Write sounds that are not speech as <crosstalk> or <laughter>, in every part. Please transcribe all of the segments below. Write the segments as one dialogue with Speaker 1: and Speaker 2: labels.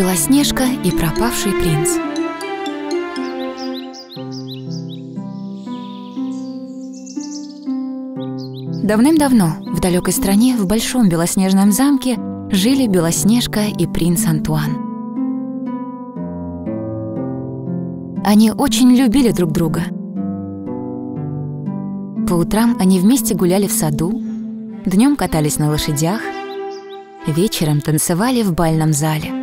Speaker 1: Белоснежка и пропавший принц. Давным-давно в далекой стране в большом белоснежном замке жили Белоснежка и принц Антуан. Они очень любили друг друга. По утрам они вместе гуляли в саду, днем катались на лошадях, вечером танцевали в бальном зале.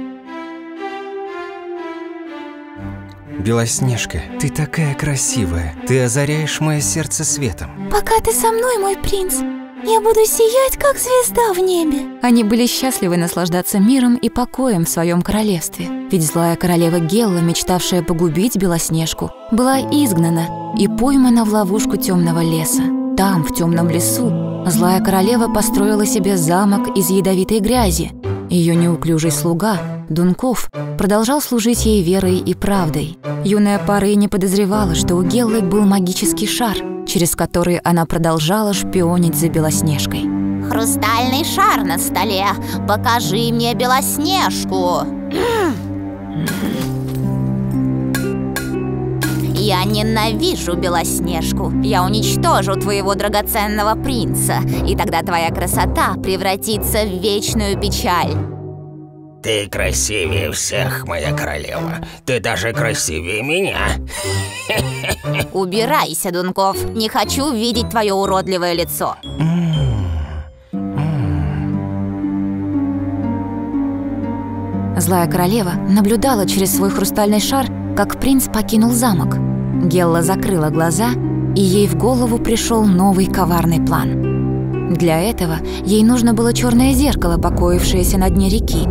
Speaker 2: Белоснежка, ты такая красивая. Ты озаряешь мое сердце светом.
Speaker 3: Пока ты со мной, мой принц, я буду сиять, как звезда в небе.
Speaker 1: Они были счастливы наслаждаться миром и покоем в своем королевстве. Ведь злая королева Гелла, мечтавшая погубить Белоснежку, была изгнана и поймана в ловушку темного леса. Там, в темном лесу, злая королева построила себе замок из ядовитой грязи. Ее неуклюжий слуга, Дунков, продолжал служить ей верой и правдой. Юная пара и не подозревала, что у Геллы был магический шар, через который она продолжала шпионить за Белоснежкой.
Speaker 3: Хрустальный шар на столе. Покажи мне Белоснежку. Я ненавижу Белоснежку. Я уничтожу твоего драгоценного принца, и тогда твоя красота превратится в вечную печаль.
Speaker 4: Ты красивее всех, моя королева. Ты даже красивее меня. <laughs>
Speaker 3: Убирайся, Дунков. Не хочу видеть твое уродливое лицо.
Speaker 1: Злая королева наблюдала через свой хрустальный шар, как принц покинул замок. Гелла закрыла глаза, и ей в голову пришел новый коварный план. Для этого ей нужно было черное зеркало, покоившееся на дне реки.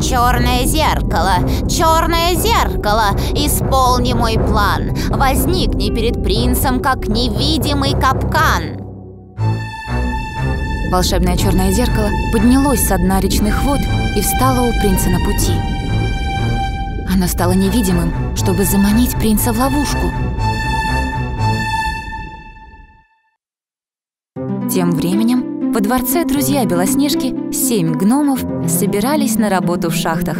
Speaker 3: Черное зеркало, черное зеркало, исполни мой план. Возникни перед принцем, как невидимый капкан.
Speaker 1: Волшебное черное зеркало поднялось со дна речных вод и встало у принца на пути. Оно стало невидимым, чтобы заманить принца в ловушку. Тем временем во дворце друзья Белоснежки, семь гномов, собирались на работу в шахтах.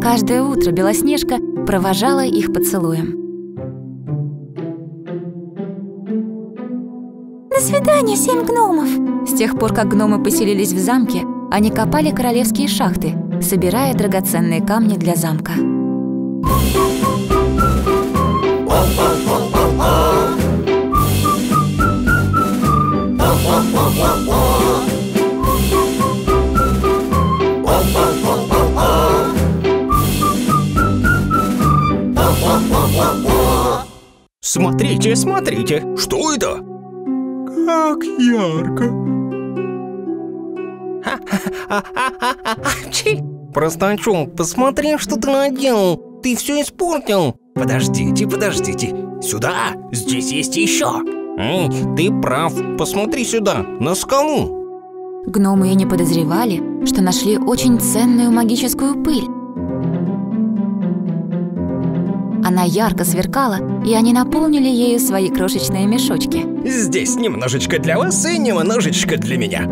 Speaker 1: Каждое утро Белоснежка провожала их поцелуем.
Speaker 3: До свидания, семь гномов.
Speaker 1: С тех пор, как гномы поселились в замке, они копали королевские шахты, собирая драгоценные камни для замка.
Speaker 4: Смотрите, смотрите. Что это?
Speaker 2: Как ярко.
Speaker 4: Чи. Простачок, посмотри, что ты наделал. Ты все испортил. Подождите, подождите. Сюда, здесь есть еще. Эй, ты прав. Посмотри сюда, на скалу.
Speaker 1: Гномы и не подозревали, что нашли очень ценную магическую пыль. Она ярко сверкала, и они наполнили ею свои крошечные мешочки,
Speaker 4: Здесь немножечко для вас и немножечко для меня.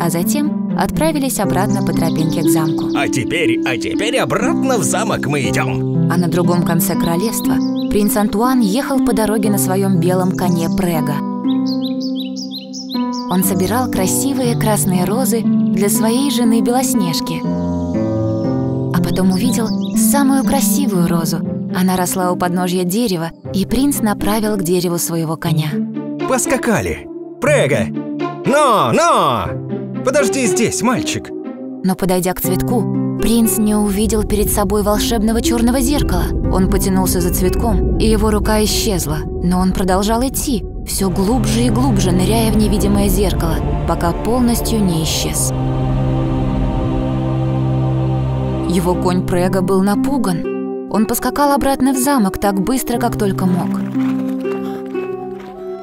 Speaker 1: А затем отправились обратно по тропинке к замку.
Speaker 4: А теперь, а теперь обратно в замок мы идем.
Speaker 1: А на другом конце королевства принц Антуан ехал по дороге на своем белом коне Прега. Он собирал красивые красные розы для своей жены Белоснежки. А потом увидел самую красивую розу. Она росла у подножья дерева, и принц направил к дереву своего коня.
Speaker 2: Поскакали. Прега. Но, но! Подожди здесь, мальчик.
Speaker 1: Но подойдя к цветку, принц не увидел перед собой волшебного черного зеркала. Он потянулся за цветком, и его рука исчезла. Но он продолжал идти, все глубже и глубже ныряя в невидимое зеркало, пока полностью не исчез. Его конь Прега был напуган. Он поскакал обратно в замок так быстро, как только мог.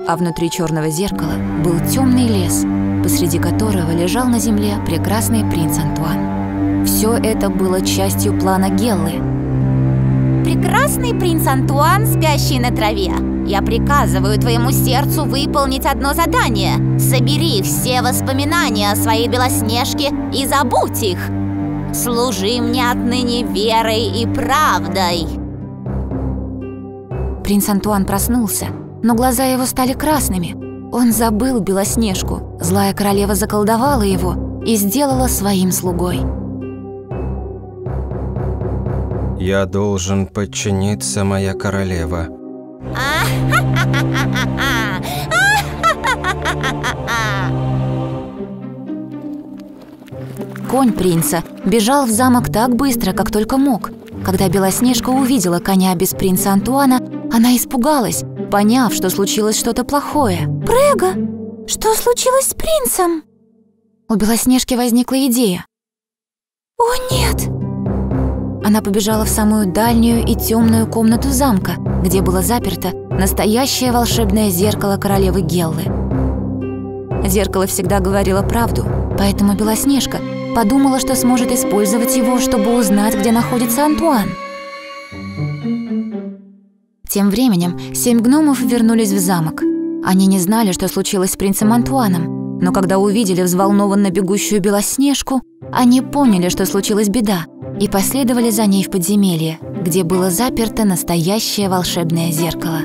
Speaker 1: А внутри черного зеркала был темный лес, посреди которого лежал на земле прекрасный принц Антуан. Все это было частью плана Геллы.
Speaker 3: Прекрасный принц Антуан, спящий на траве. Я приказываю твоему сердцу выполнить одно задание. Собери все воспоминания о своей Белоснежке и забудь их. Служи мне отныне верой и правдой.
Speaker 1: Принц Антуан проснулся, но глаза его стали красными. Он забыл Белоснежку. Злая королева заколдовала его и сделала своим слугой.
Speaker 2: Я должен подчиниться, моя королева.
Speaker 1: Конь принца бежал в замок так быстро, как только мог. Когда Белоснежка увидела коня без принца Антуана, она испугалась, поняв, что случилось что-то плохое. «Прега, что случилось с принцем?» У Белоснежки возникла идея. «О, нет!» Она побежала в самую дальнюю и темную комнату замка, где было заперто настоящее волшебное зеркало королевы Геллы. Зеркало всегда говорило правду, поэтому Белоснежка подумала, что сможет использовать его, чтобы узнать, где находится Антуан. Тем временем семь гномов вернулись в замок. Они не знали, что случилось с принцем Антуаном, но когда увидели взволнованно бегущую Белоснежку, они поняли, что случилась беда, и последовали за ней в подземелье, где было заперто настоящее волшебное зеркало.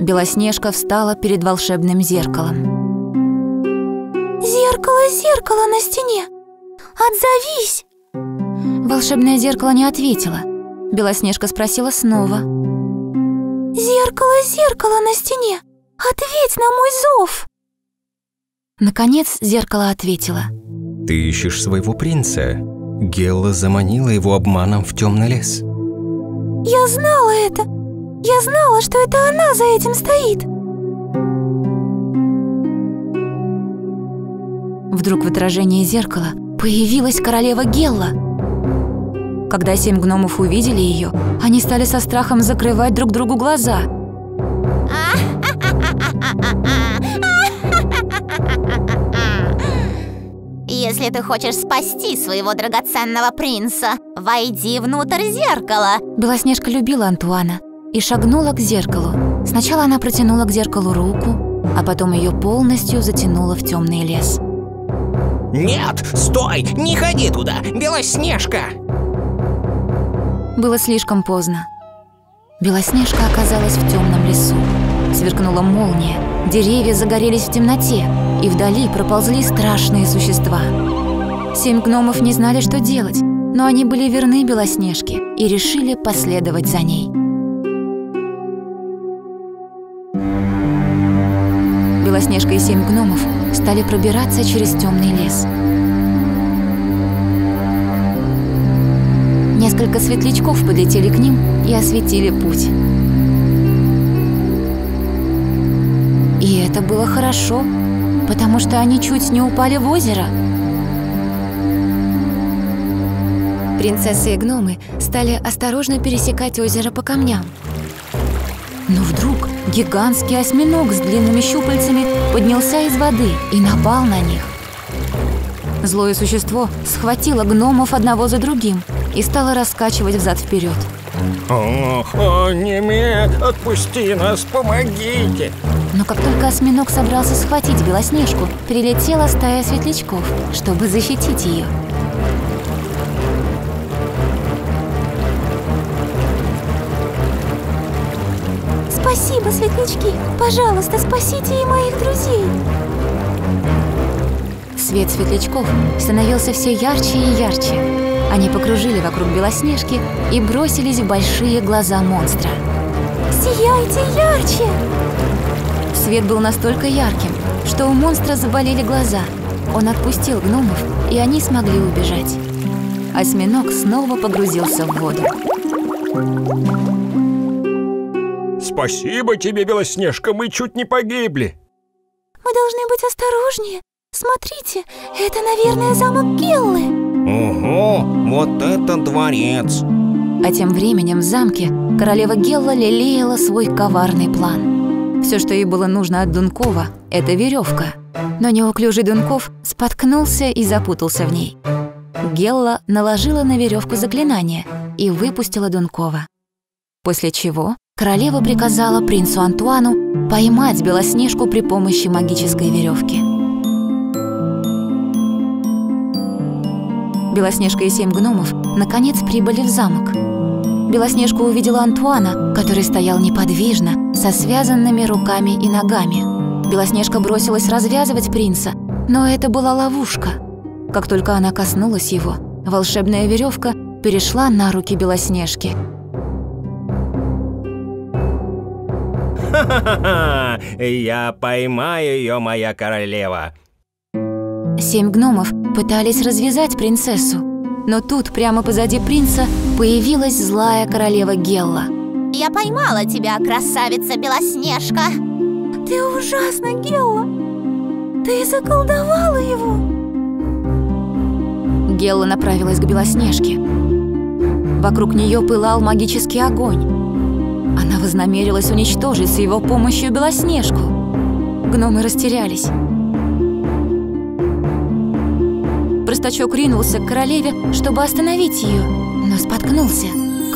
Speaker 1: Белоснежка встала перед волшебным зеркалом. «Зеркало, зеркало на стене! Отзовись!» Волшебное зеркало не ответило. Белоснежка спросила снова. «Зеркало, зеркало на стене! Ответь на мой зов!» Наконец зеркало ответило.
Speaker 2: Ты ищешь своего принца. Гелла заманила его обманом в темный лес.
Speaker 1: Я знала это! Я знала, что это она за этим стоит! Вдруг в отражении зеркала появилась королева Гелла. Когда семь гномов увидели ее, они стали со страхом закрывать друг другу глаза.
Speaker 3: Если ты хочешь спасти своего драгоценного принца, войди внутрь зеркала.
Speaker 1: Белоснежка любила Антуана и шагнула к зеркалу. Сначала она протянула к зеркалу руку, а потом ее полностью затянула в темный лес.
Speaker 4: Нет, стой, не ходи туда, Белоснежка!
Speaker 1: Было слишком поздно. Белоснежка оказалась в темном лесу. Сверкнула молния, деревья загорелись в темноте, и вдали проползли страшные существа. Семь гномов не знали, что делать, но они были верны Белоснежке и решили последовать за ней. Белоснежка и семь гномов стали пробираться через темный лес. Несколько светлячков подлетели к ним и осветили путь. И это было хорошо, потому что они чуть не упали в озеро. Принцессы и гномы стали осторожно пересекать озеро по камням. Но вдруг гигантский осьминог с длинными щупальцами поднялся из воды и напал на них. Злое существо схватило гномов одного за другим и стало раскачивать взад-вперед.
Speaker 4: О, о, Немед, отпусти нас, помогите!
Speaker 1: Но как только осьминог собрался схватить Белоснежку, прилетела стая светлячков, чтобы защитить ее. Спасибо, светлячки! Пожалуйста, спасите и моих друзей! Свет светлячков становился все ярче и ярче. Они покружили вокруг Белоснежки и бросились в большие глаза монстра. «Сияйте ярче!» Свет был настолько ярким, что у монстра заболели глаза. Он отпустил гномов, и они смогли убежать. Осьминог снова погрузился в воду.
Speaker 4: Спасибо тебе, Белоснежка, мы чуть не погибли.
Speaker 1: Мы должны быть осторожнее. Смотрите, это, наверное, замок Геллы.
Speaker 4: Ого, вот это дворец.
Speaker 1: А тем временем в замке королева Гелла лелеяла свой коварный план. Все, что ей было нужно от Дункова, это веревка. Но неуклюжий Дунков споткнулся и запутался в ней. Гелла наложила на веревку заклинание и выпустила Дункова. После чего королева приказала принцу Антуану поймать Белоснежку при помощи магической веревки. Белоснежка и семь гномов наконец прибыли в замок. Белоснежка увидела Антуана, который стоял неподвижно, со связанными руками и ногами. Белоснежка бросилась развязывать принца, но это была ловушка. Как только она коснулась его, волшебная веревка перешла на руки Белоснежки.
Speaker 4: Ха-ха-ха! Я поймаю ее, моя королева.
Speaker 1: Семь гномов пытались развязать принцессу, но тут прямо позади принца появилась злая королева Гелла.
Speaker 3: Я поймала тебя, красавица Белоснежка.
Speaker 5: Ты ужасна, Гелла. Ты заколдовала его.
Speaker 1: Гелла направилась к Белоснежке. Вокруг нее пылал магический огонь. Она вознамерилась уничтожить с его помощью Белоснежку. Гномы растерялись. Простачок ринулся к королеве, чтобы остановить ее, но споткнулся.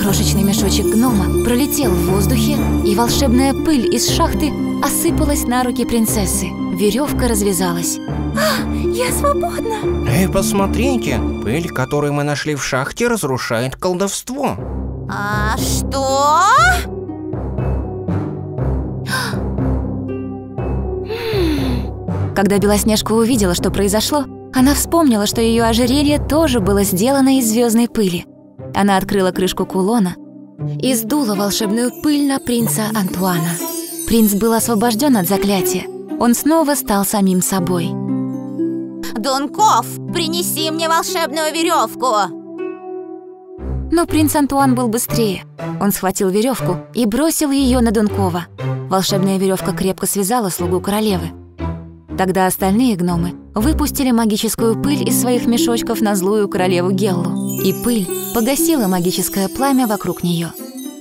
Speaker 1: Крошечный мешочек гнома пролетел в воздухе, и волшебная пыль из шахты осыпалась на руки принцессы. Веревка развязалась.
Speaker 5: А, я свободна.
Speaker 4: Эй, посмотрите, пыль, которую мы нашли в шахте, разрушает колдовство.
Speaker 3: А что?
Speaker 1: Когда Белоснежка увидела, что произошло, она вспомнила, что ее ожерелье тоже было сделано из звездной пыли. Она открыла крышку кулона и сдула волшебную пыль на принца Антуана. Принц был освобожден от заклятия. Он снова стал самим собой.
Speaker 3: Дунков, принеси мне волшебную веревку.
Speaker 1: Но принц Антуан был быстрее. Он схватил веревку и бросил ее на Дункова. Волшебная веревка крепко связала слугу королевы. Тогда остальные гномы выпустили магическую пыль из своих мешочков на злую королеву Геллу, и пыль погасила магическое пламя вокруг нее.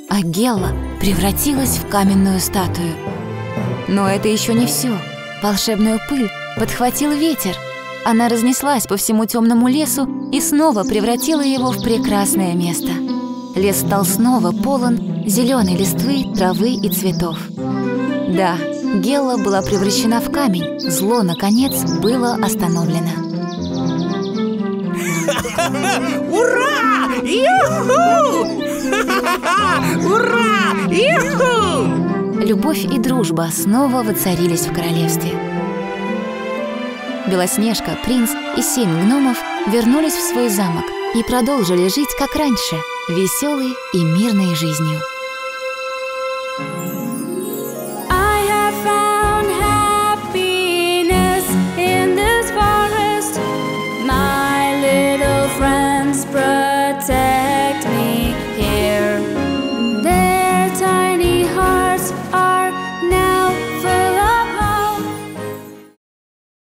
Speaker 1: А Гелла превратилась в каменную статую. Но это еще не все. Волшебную пыль подхватил ветер. Она разнеслась по всему темному лесу и снова превратила его в прекрасное место. Лес стал снова полон зеленой листвы, травы и цветов. Да, Гелла была превращена в камень. Зло, наконец, было остановлено. <laughs>
Speaker 4: Ура! Юху! <laughs> Ура! Юху!
Speaker 1: Любовь и дружба снова воцарились в королевстве. Белоснежка, принц и семь гномов вернулись в свой замок и продолжили жить как раньше, веселой и мирной жизнью.